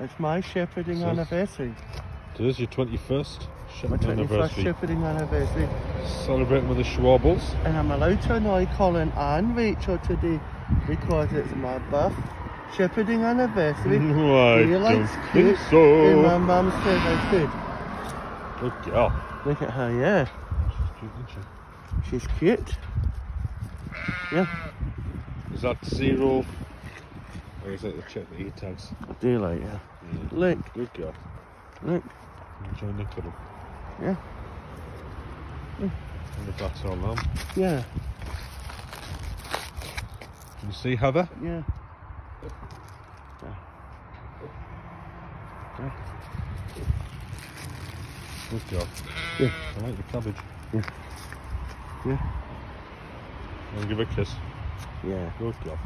It's my shepherding So- anniversary. Is your 21st My shepherding 21st anniversary. shepherding anniversary. Celebrating with the Schwabbles. And I'm allowed to annoy Colin and Rachel today because it's my birth shepherding anniversary. I Do you like don't cute? think And my so. mum said I could. Good girl. Look at her, yeah. She's cute, isn't she? She's cute. Yeah, Is that zero? Or is that the check the e-tags? daylight, yeah. Yeah. Look, Good girl. look, Enjoying the cuddle. yeah, And the that's all lamb. yeah, Can you see Heather? yeah. Yeah. Yeah. Good girl. Yeah. I like the cabbage. Yeah. Yeah. And give a kiss. Yeah. Good girl.